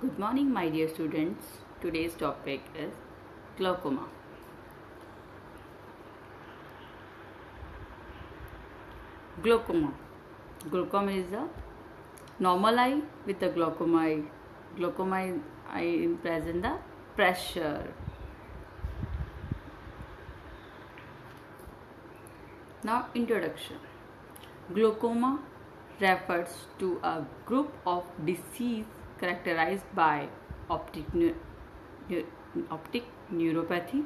Good morning, my dear students. Today's topic is glaucoma. Glaucoma. Glaucoma is a normal eye with a glaucoma eye. Glaucoma eye present the pressure. Now, introduction. Glaucoma refers to a group of disease characterized by optic, neu- optic neuropathy,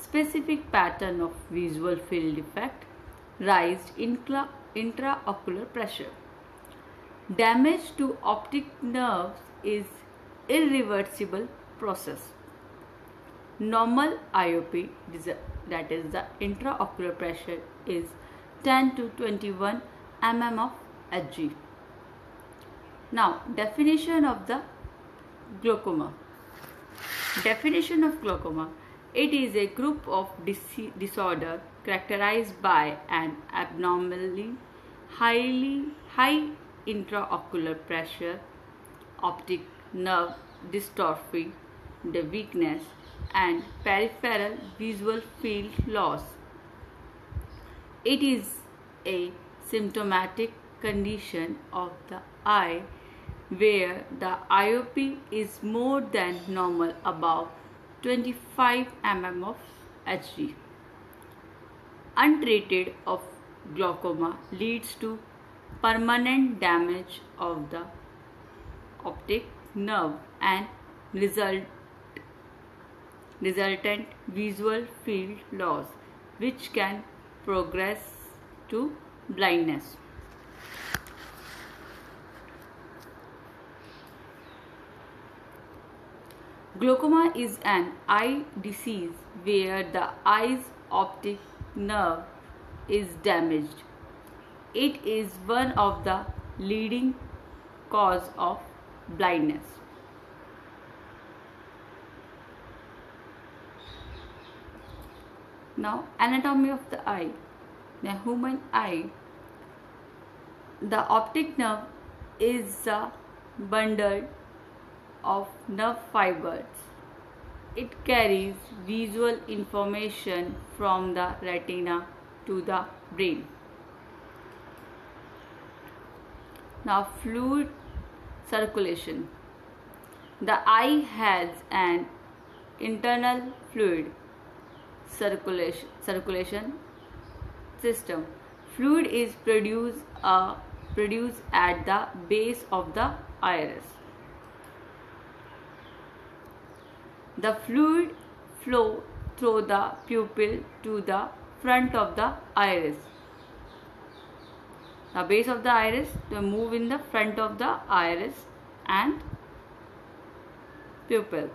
specific pattern of visual field defect, raised intra- intraocular pressure. Damage to optic nerves is irreversible process. Normal IOP, that is the intraocular pressure, is 10 to 21 mm of Hg. Now, definition of the glaucoma. Definition of glaucoma. It is a group of dis- disorder characterized by an abnormally highly high intraocular pressure, optic nerve dystrophy, the weakness, and peripheral visual field loss. It is a symptomatic condition of the eye where the IOP is more than normal above 25 mm of Hg. Untreated of glaucoma leads to permanent damage of the optic nerve and result resultant visual field loss which can progress to blindness. Glaucoma is an eye disease where the eye's optic nerve is damaged. It is one of the leading cause of blindness. Now, anatomy of the eye. The human eye, the optic nerve is a bundle of nerve fibers. It carries visual information from the retina to the brain. Now, fluid circulation. The eye has an internal fluid circulation, circulation system. Fluid is produced, uh, produced at the base of the iris. The fluid flow through the pupil to the front of the iris. The base of the iris to move in the front of the iris and pupil.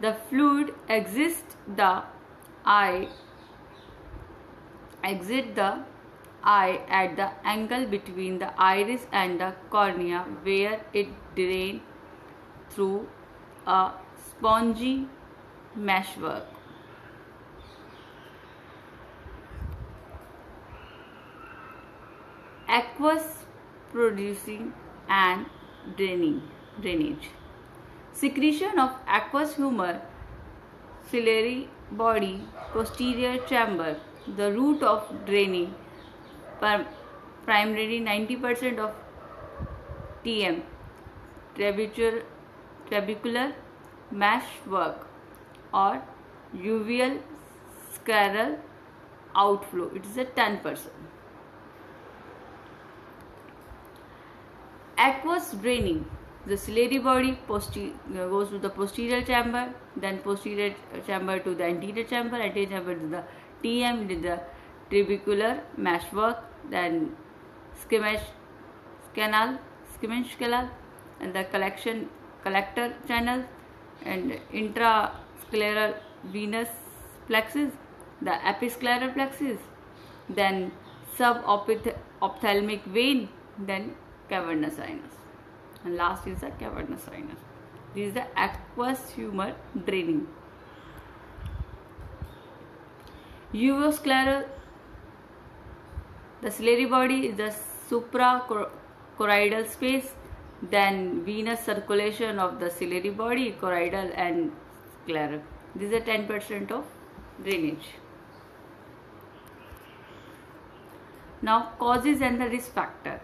The fluid exits the eye exit the eye at the angle between the iris and the cornea where it drains through a spongy meshwork. Aqueous producing and draining drainage. Secretion of aqueous humor, ciliary body, posterior chamber, the root of draining, primarily 90% of TM, trabecular, trabecular meshwork or uveal scleral outflow. It is a 10%. Aqueous draining. The ciliary body poster- uh, goes to the posterior chamber, then posterior chamber to the anterior chamber, anterior chamber to the TM, to the trabecular meshwork, then Skimesh canal, Skimesh canal, and the collection collector channel, and intrascleral venous plexus, the episcleral plexus, then subophthalmic vein, then cavernous sinus, and last is the cavernous sinus. This is the aqueous humor draining. Uveoscleral the ciliary body is the suprachoroidal space then venous circulation of the ciliary body, choroidal and scleral. These are 10% of drainage. Now causes and the risk factor.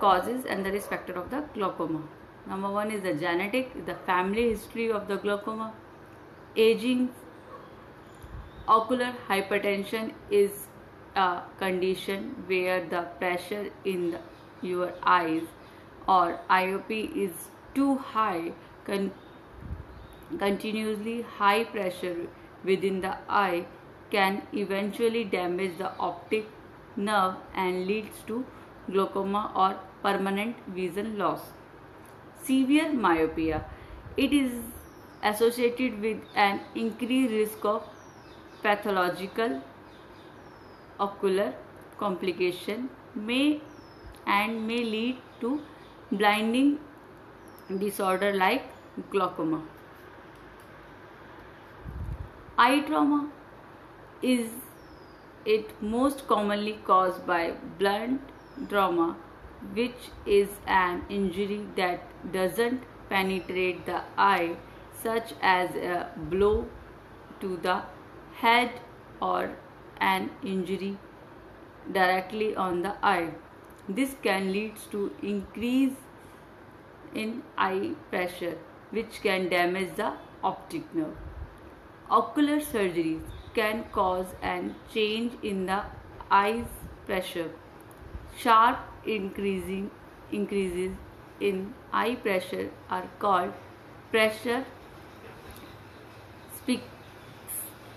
Causes and the risk factor of the glaucoma. Number one is the genetic, the family history of the glaucoma. Aging, ocular hypertension is a condition where the pressure in the, your eyes or IOP is too high, con- continuously high pressure within the eye can eventually damage the optic nerve and leads to glaucoma or permanent vision loss. Severe myopia. It is associated with an increased risk of pathological ocular complication may and may lead to blinding disorder like glaucoma. Eye trauma is it most commonly caused by blunt trauma which is an injury that doesn't penetrate the eye such as a blow to the head or an injury directly on the eye. This can lead to increase in eye pressure which can damage the optic nerve. Ocular surgeries can cause an change in the eye's pressure. Sharp increasing increases in eye pressure are called pressure speaks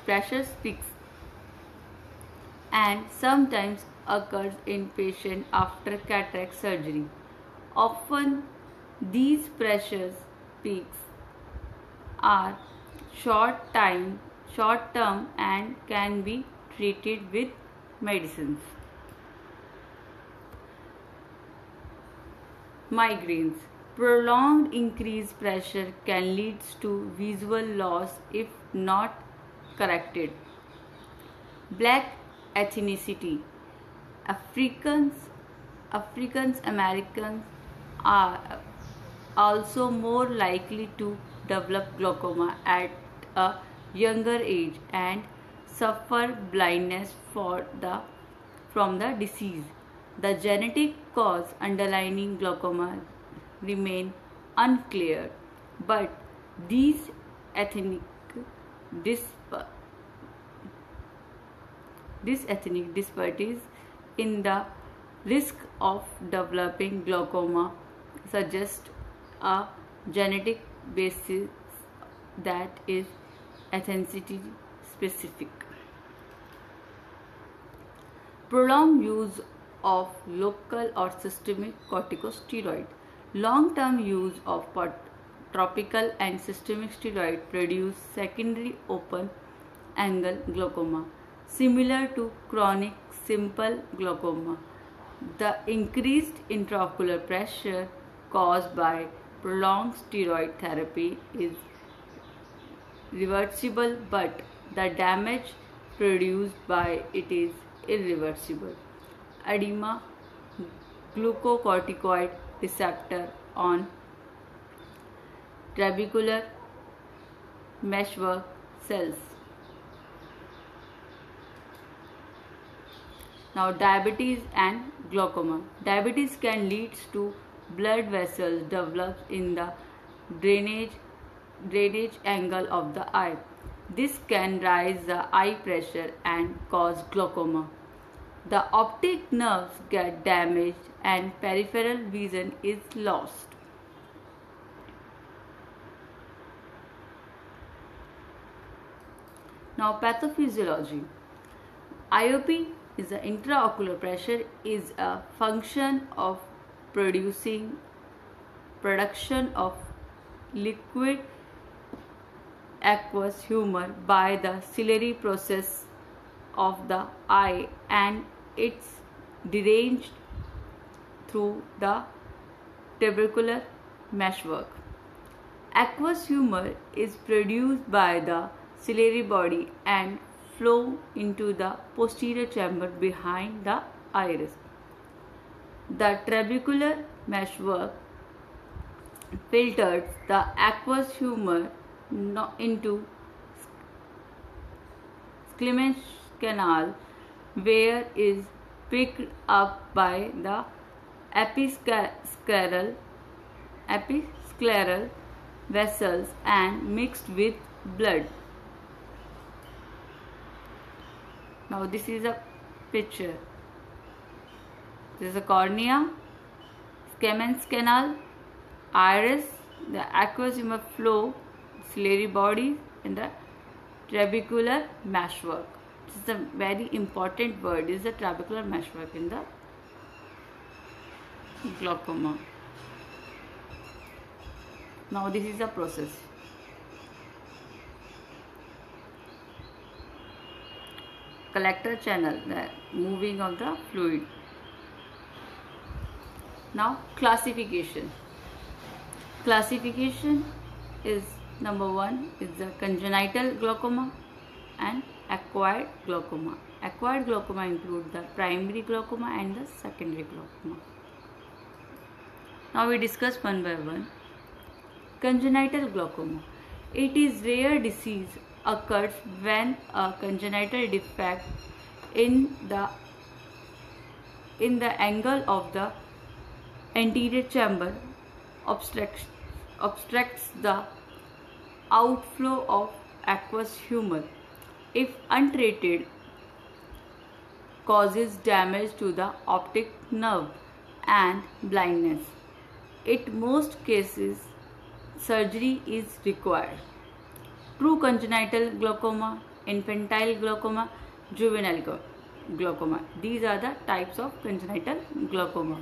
pressure speaks and sometimes occurs in patient after cataract surgery. Often these pressure peaks are short time short term and can be treated with medicines. Migraines. Prolonged increased pressure can lead to visual loss if not corrected. Black ethnicity. Africans, Africans Americans are also more likely to develop glaucoma at a younger age and suffer blindness for the from the disease. The genetic cause underlying glaucoma remain unclear, but these ethnic disp- these ethnic disparities in the risk of developing glaucoma suggest a genetic basis that is ethnicity specific. Prolonged use of local or systemic corticosteroid. Long-term use of topical and systemic steroid produce secondary open angle glaucoma similar to chronic simple glaucoma. The increased intraocular pressure caused by prolonged steroid therapy is reversible but the damage produced by it is irreversible. Edema glucocorticoid receptor on trabecular meshwork cells. Now diabetes and glaucoma. Diabetes can lead to blood vessels develop in the drainage drainage angle of the eye. This can raise the eye pressure and cause glaucoma. The optic nerves get damaged and peripheral vision is lost. Now pathophysiology. IOP is the intraocular pressure is a function of producing production of liquid aqueous humor by the ciliary process of the eye and it's deranged through the trabecular meshwork. Aqueous humor is produced by the ciliary body and flow into the posterior chamber behind the iris. The trabecular meshwork filters the aqueous humor into Schlemm's canal where is picked up by the episcleral episcleral vessels and mixed with blood. Now this is a picture. This is a cornea, Schlemm's canal, iris, the aqueous humor flow, ciliary body, and the trabecular meshwork. This is a very important word. Is the trabecular meshwork in the glaucoma. Now this is the process. Collector channel, the moving of the fluid. Now classification. Classification is number one is the congenital glaucoma and acquired glaucoma. Acquired glaucoma include the primary glaucoma and the secondary glaucoma. Now we discuss one by one. Congenital glaucoma. It is rare disease occurs when a congenital defect in the in the angle of the anterior chamber obstructs obstructs the outflow of aqueous humor. If untreated causes damage to the optic nerve and blindness. In most cases surgery is required true congenital glaucoma infantile glaucoma juvenile glaucoma these are the types of congenital glaucoma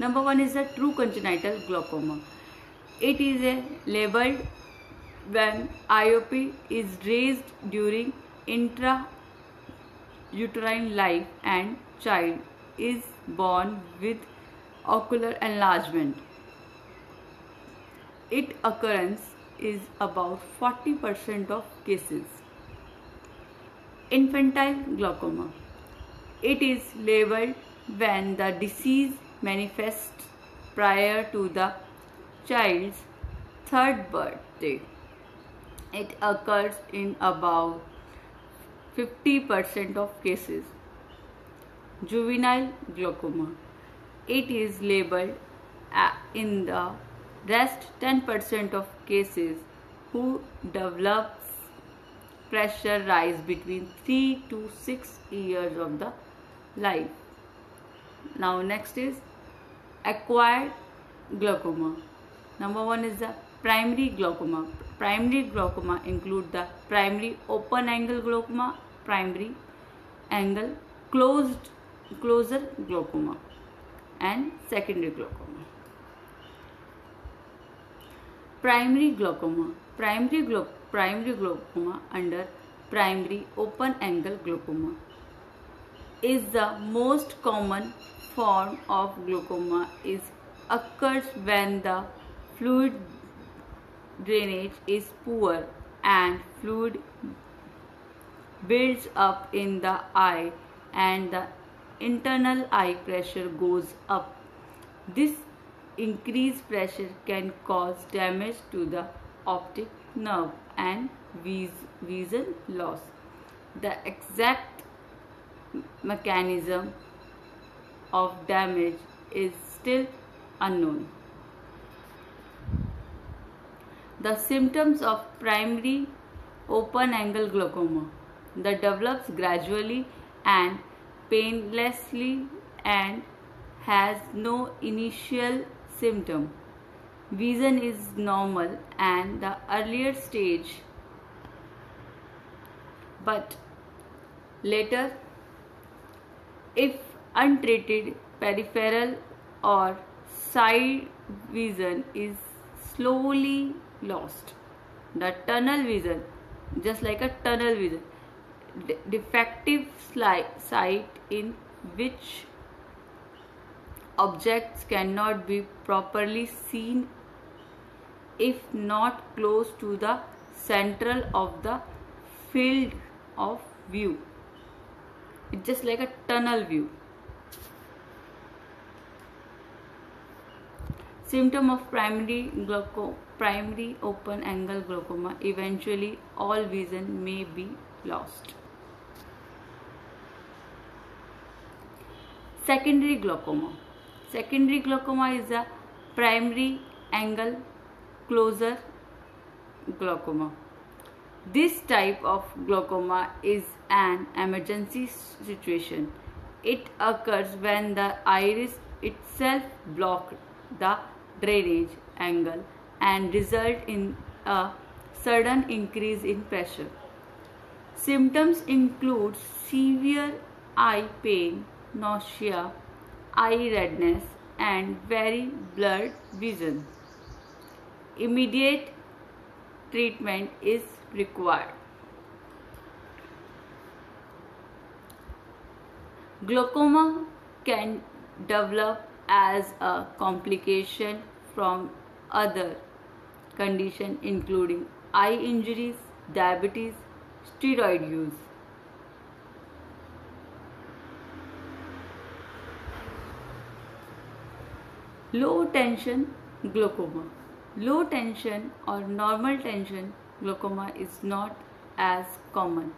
Number one is the true congenital glaucoma. It is a labeled when IOP is raised during intrauterine life and child is born with ocular enlargement. Its occurrence is about 40% of cases. Infantile glaucoma. It is labeled when the disease manifests prior to the child's third birthday. It occurs in about 50% of cases. Juvenile glaucoma. It is labeled uh, in the rest 10% of cases who develops pressure rise between 3 to 6 years of the life. Now next is acquired glaucoma. Number one is the primary glaucoma. Primary glaucoma include the primary open angle glaucoma, primary angle closed closer glaucoma and secondary glaucoma. Primary glaucoma. Primary, glau primary glaucoma under primary open angle glaucoma is the most common form of glaucoma is occurs when the fluid drainage is poor and fluid builds up in the eye and the internal eye pressure goes up. This increased pressure can cause damage to the optic nerve and vision loss. The exact mechanism of damage is still unknown. The symptoms of primary open angle glaucoma that develops gradually and painlessly and has no initial symptom. Vision is normal and the earlier stage but later if untreated peripheral or side vision is slowly lost. The tunnel vision, just like a tunnel vision, de defective sight in which objects cannot be properly seen if not close to the central of the field of view. It's just like a tunnel view. Symptom of primary glaucoma, primary open angle glaucoma. Eventually, all vision may be lost. Secondary glaucoma. Secondary glaucoma is a primary angle closer glaucoma. This type of glaucoma is an emergency situation. It occurs when the iris itself blocks the drainage angle and result in a sudden increase in pressure. Symptoms include severe eye pain, nausea, eye redness and very blurred vision. Immediate treatment is required. Glaucoma can develop as a complication from other conditions including eye injuries, diabetes, steroid use. Low tension glaucoma. Low tension or normal tension glaucoma is not as common.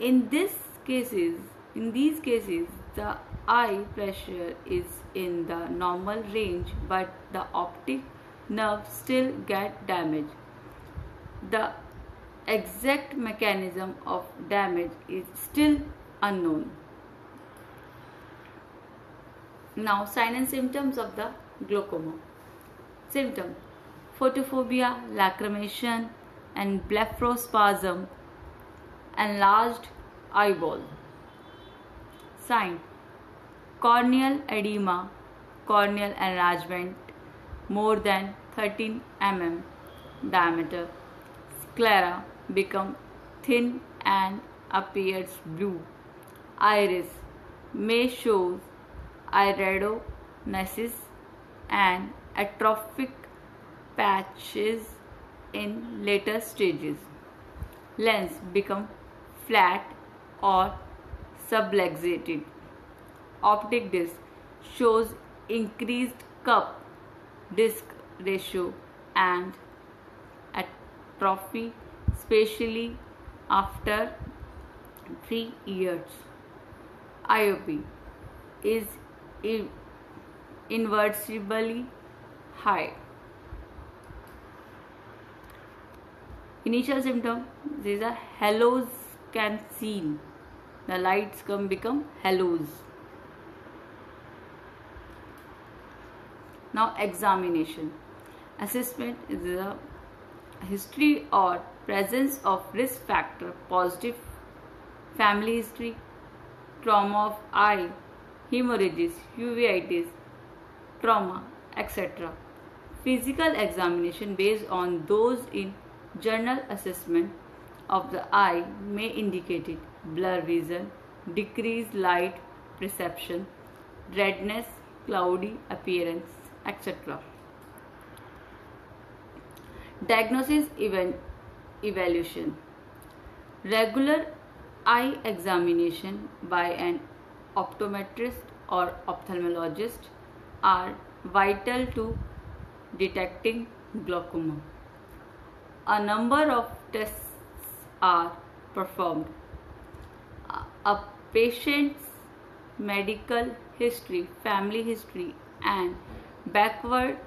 In this cases, in these cases, the eye pressure is in the normal range but the optic nerve still get damaged. The exact mechanism of damage is still unknown. Now sign and symptoms of the glaucoma. Symptom photophobia, lacrimation and blepharospasm, enlarged eyeball. Sign corneal edema, corneal enlargement more than 13 mm diameter. Sclera become thin and appears blue. Iris may show iridonesis and atrophic patches in later stages. Lens become flat or subluxated. Optic disc shows increased cup disc ratio and atrophy, especially after 3 years. IOP is inversely high. Initial symptom these are halos can seen. The lights come become halos. Now examination. Assessment is a history or presence of risk factor positive family history trauma of eye hemorrhages uveitis trauma etc physical examination based on those in general assessment of the eye may indicate it, blur vision decreased light perception redness cloudy appearance etc diagnosis event evaluation. Regular eye examination by an optometrist or ophthalmologist are vital to detecting glaucoma. A number of tests are performed. A patient's medical history, family history, and backward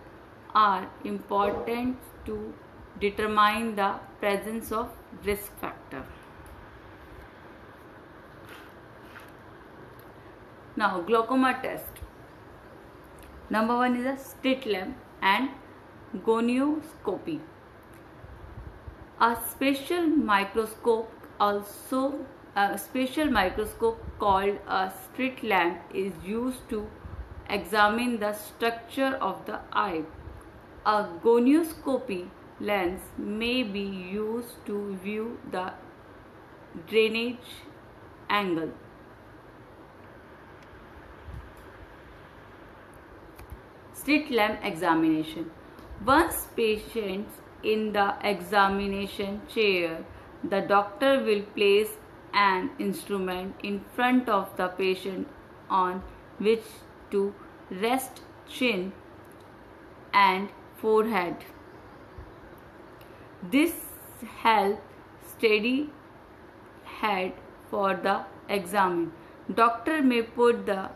are important to determine the presence of risk factor. Now, glaucoma test. Number one is a slit lamp and gonioscopy. A special microscope, also a special microscope called a slit lamp, is used to examine the structure of the eye. A gonioscopy lens may be used to view the drainage angle. Slit lamp examination. Once patients in the examination chair, the doctor will place an instrument in front of the patient on which to rest chin and forehead. This help steady head for the examine. Doctor may put the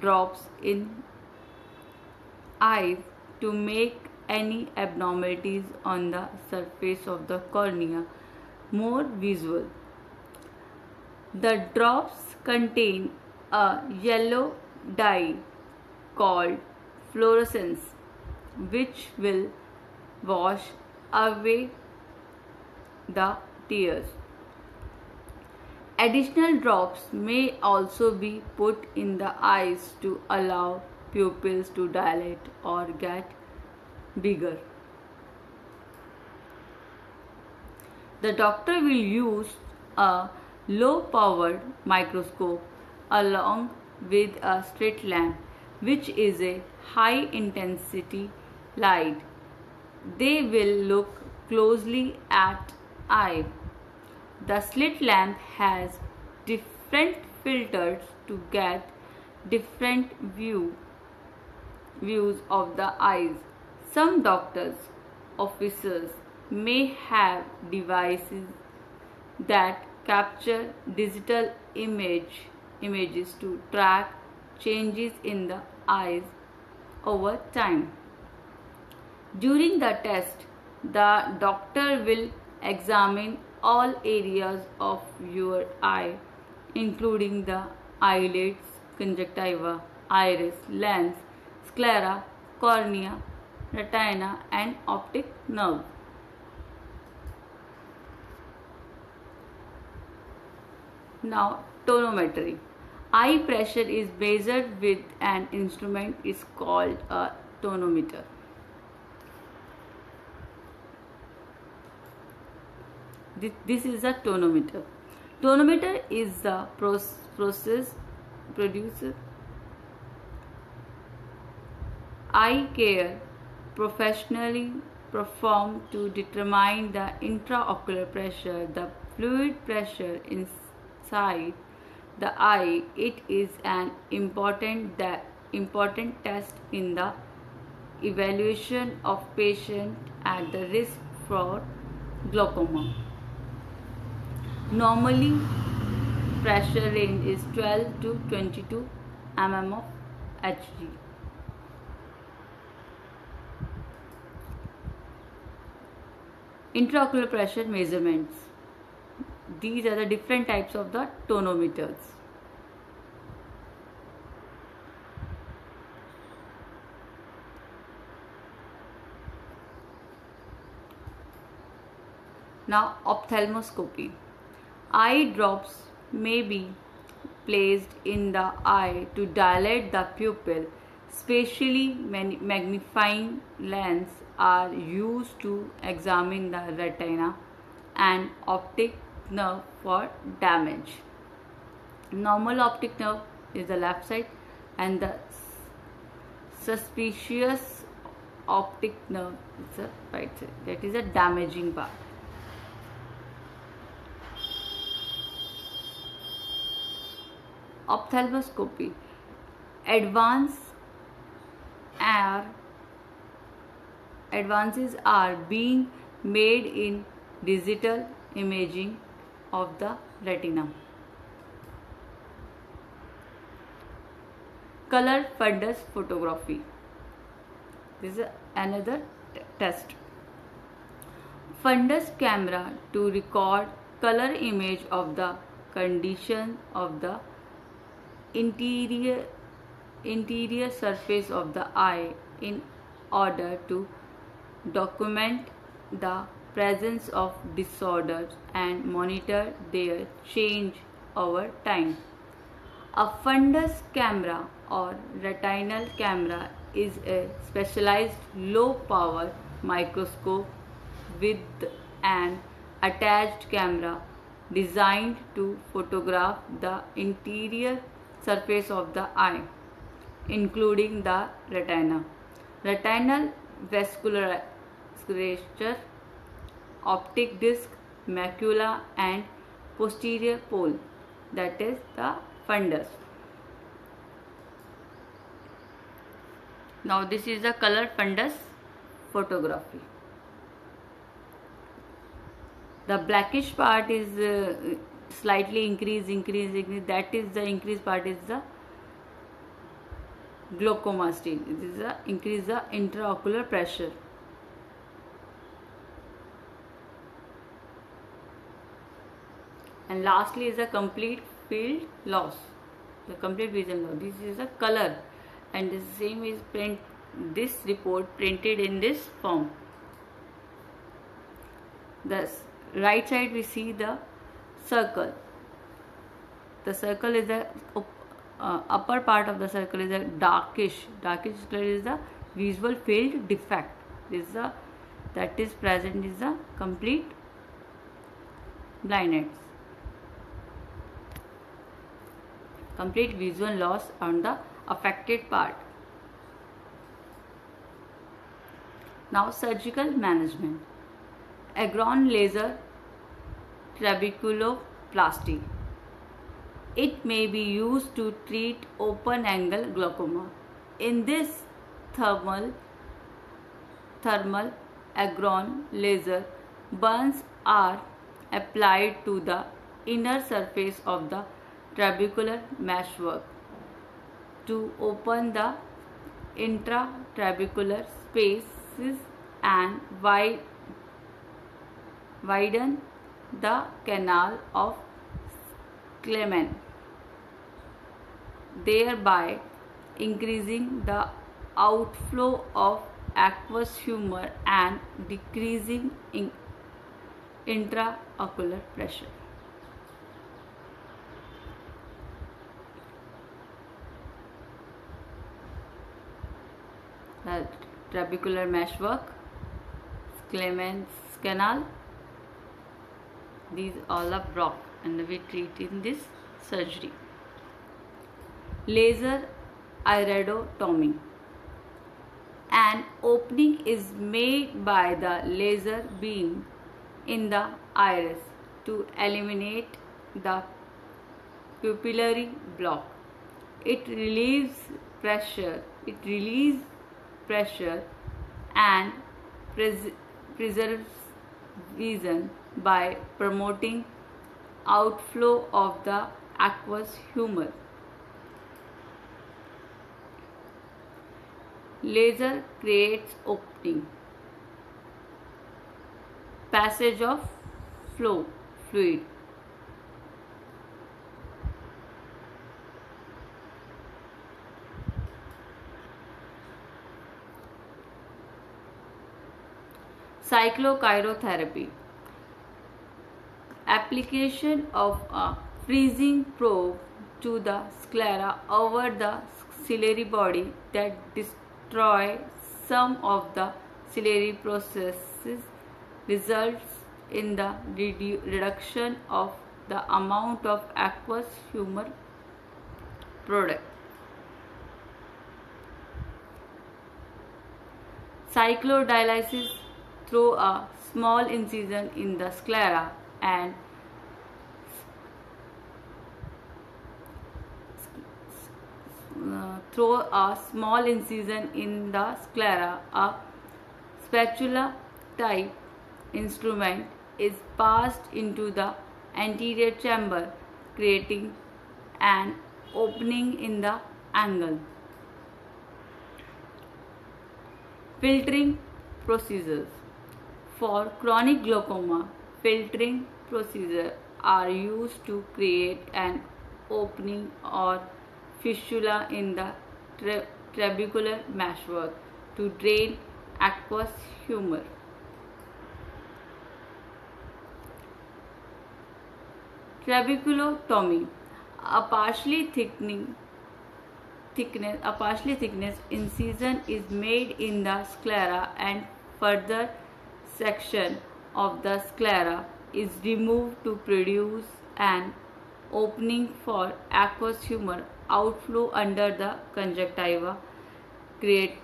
drops in eyes to make any abnormalities on the surface of the cornea more visual. The drops contain a yellow dye called fluorescein which will wash away the tears. Additional drops may also be put in the eyes to allow pupils to dilate or get bigger. The doctor will use a low powered microscope along with a slit lamp which is a high intensity light. They will look closely at eye. The slit lamp has different filters to get different view views of the eyes. Some doctors officers may have devices that capture digital image images to track changes in the eyes over time. During the test, the doctor will examine all areas of your eye, including the eyelids, conjunctiva, iris, lens, sclera, cornea, retina, and optic nerve. Now, tonometry. Eye pressure is measured with an instrument is called a tonometer. This is a tonometer. Tonometer is the process producer eye care professionally performed to determine the intraocular pressure, the fluid pressure inside the eye. It is an important that important test in the evaluation of patient at the risk for glaucoma. Normally, pressure range is 12 to 22 mm of Hg. Intraocular pressure measurements. These are the different types of the tonometers. Now ophthalmoscopy. Eye drops may be placed in the eye to dilate the pupil. Spatially magnifying lens are used to examine the retina and optic nerve for damage. Normal optic nerve is the left side and the suspicious optic nerve is the right side. That is a damaging part. ophthalmoscopy Advanced are advances are being made in digital imaging of the retina. Color fundus photography. This is another test. Fundus camera to record color image of the condition of the interior interior surface of the eye in order to document the presence of disorders and monitor their change over time. A fundus camera or retinal camera is a specialized low power microscope with an attached camera designed to photograph the interior surface of the eye, including the retina. Retinal vasculature, optic disc, macula and posterior pole that is the fundus. Now this is the color fundus photography. The blackish part is uh, slightly increase, increase, increase. That is the increased part is the glaucoma stage. This is the increase the intraocular pressure. And lastly is a complete field loss. The complete vision loss. This is the color, and the same is print. This report printed in this form. Thus, right side we see the circle. The circle is the uh, upper part of the circle is a darkish. Darkish color is the visual field defect. This is the that is present is the complete blindness. Complete visual loss on the affected part. Now surgical management. Argon laser trabeculoplasty. It may be used to treat open angle glaucoma. In this thermal thermal argon laser burns are applied to the inner surface of the trabecular meshwork to open the intratrabecular spaces and wide widen the canal of Schlemm, thereby increasing the outflow of aqueous humor and decreasing in intraocular pressure. The trabecular meshwork, Schlemm's Canal, these all are blocked and we treat in this surgery. Laser iridotomy. An opening is made by the laser beam in the iris to eliminate the pupillary block. It relieves pressure. It relieves pressure and pres- preserves vision by promoting outflow of the aqueous humor. Laser creates opening. Passage of flow fluid. Cyclocryotherapy application of a freezing probe to the sclera over the ciliary body that destroy some of the ciliary processes results in the redu reduction of the amount of aqueous humor product. Cyclodialysis through a small incision in the sclera and through a small incision in the sclera. A spatula type instrument is passed into the anterior chamber creating an opening in the angle. Filtering procedures for chronic glaucoma filtering procedure are used to create an opening or fistula in the tra- trabecular meshwork to drain aqueous humor. Trabeculotomy a partially thickening thickness a partially thickness incision is made in the sclera and further section of the sclera is removed to produce an opening for aqueous humor outflow under the conjunctiva, create,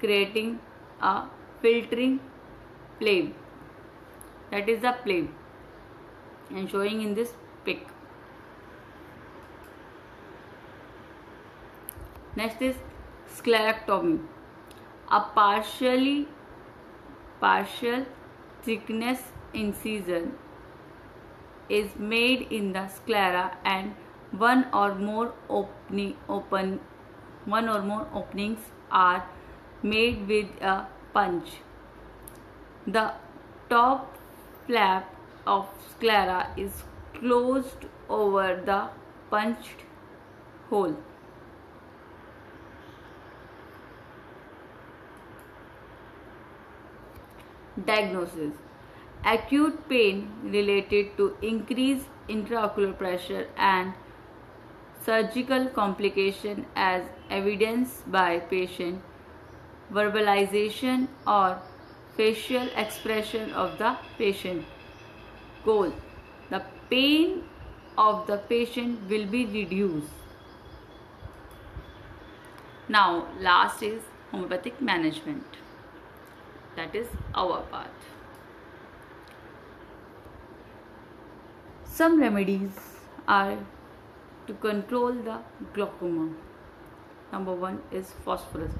creating a filtering plane. That is the plane and showing in this pic. Next is sclerectomy, a partially partial thickness incision is made in the sclera and one or more opening, open one or more openings are made with a punch. The top flap of sclera is closed over the punched hole. Diagnosis Acute pain related to increased intraocular pressure and surgical complication as evidenced by patient verbalization or facial expression of the patient. Goal The pain of the patient will be reduced. Now, last is homeopathic management. That is our part. Some remedies are to control the glaucoma. Number one is phosphorus.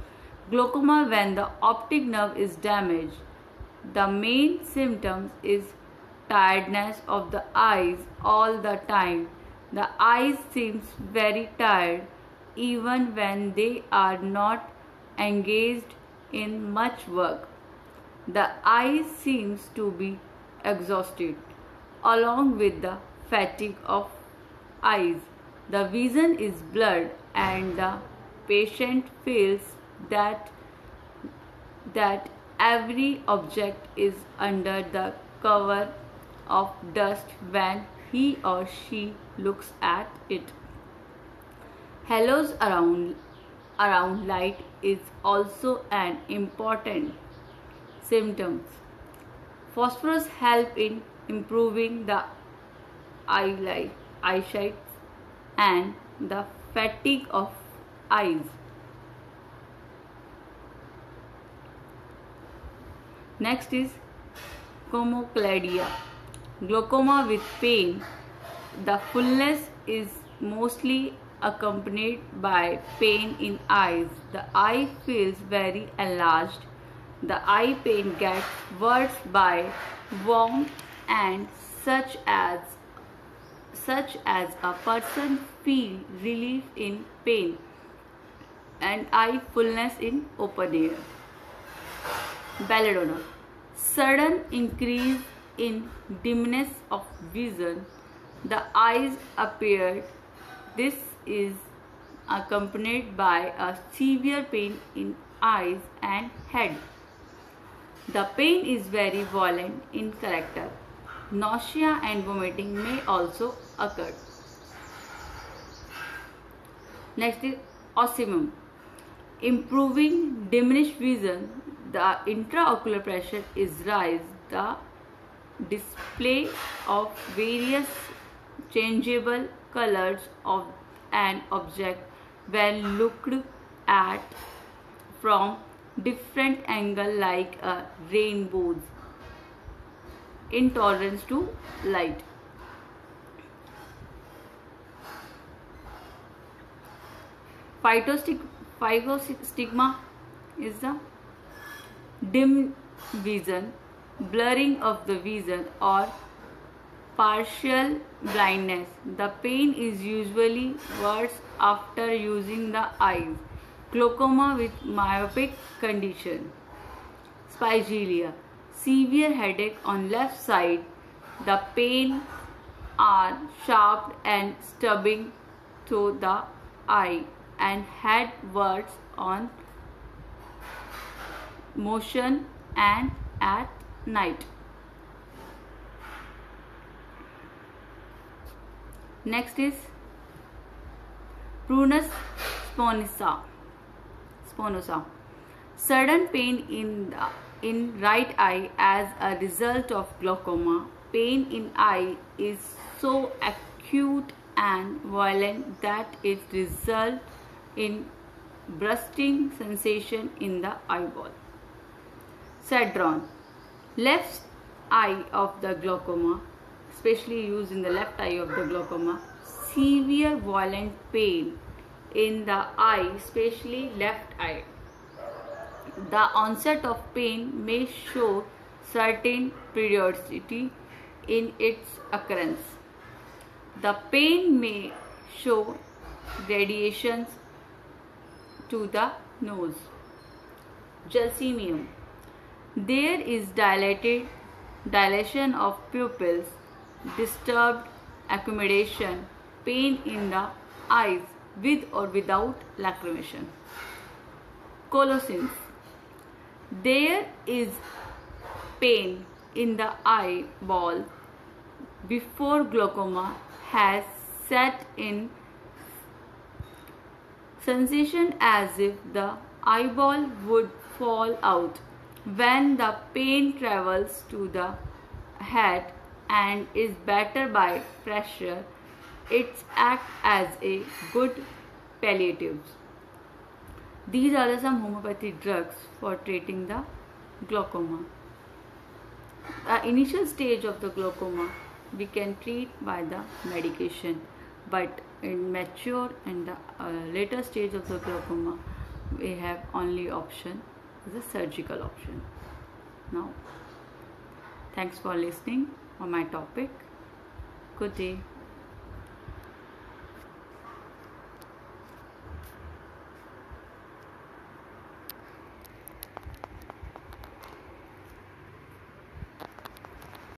Glaucoma when the optic nerve is damaged. The main symptoms is tiredness of the eyes all the time. The eyes seems very tired even when they are not engaged in much work. The eye seems to be exhausted along with the fatigue of eyes. The vision is blurred and the patient feels that that every object is under the cover of dust when he or she looks at it. Halos around around light is also an important symptom. Phosphorus help in improving the eyesight, eyesight and the fatigue of eyes. Next is Comocladia. Glaucoma with pain. The fullness is mostly accompanied by pain in eyes. The eye feels very enlarged. The eye pain gets worse by warmth and such as such as a person feel relief in pain and eye fullness in open air. Belladonna. Sudden increase in dimness of vision. The eyes appear. This is accompanied by a severe pain in eyes and head. The pain is very violent in character. Nausea and vomiting may also occur. Next is osmium. Improving diminished vision, the intraocular pressure is raised. The display of various changeable colors of an object when looked at from different angle like a rainbows intolerance to light. Physostigma is the dim vision, blurring of the vision or partial blindness. The pain is usually worse after using the eyes. Glaucoma with myopic condition. Spigelia severe headache on left side. The pain are sharp and stabbing through the eye and head words on motion and at night. Next is prunus spinosa. Spinosa. Sudden pain in the in right eye as a result of glaucoma. Pain in eye is so acute and violent that it results in bursting sensation in the eyeball. Cedron. Left eye of the glaucoma, especially used in the left eye of the glaucoma, severe violent pain in the eye, especially left eye The onset of pain may show certain periodicity in its occurrence. The pain may show radiations to the nose. Gelsemium. There is dilated dilation of pupils, disturbed accommodation, pain in the eyes with or without lacrimation. Colocynthis. There is pain in the eyeball before glaucoma has set in sensation as if the eyeball would fall out when the pain travels to the head and is better by pressure it acts as a good palliative. These are some homeopathy drugs for treating the glaucoma. The initial stage of the glaucoma we can treat by the medication but in mature and the uh, later stage of the glaucoma we have only option the surgical option. Now thanks for listening on my topic. Good day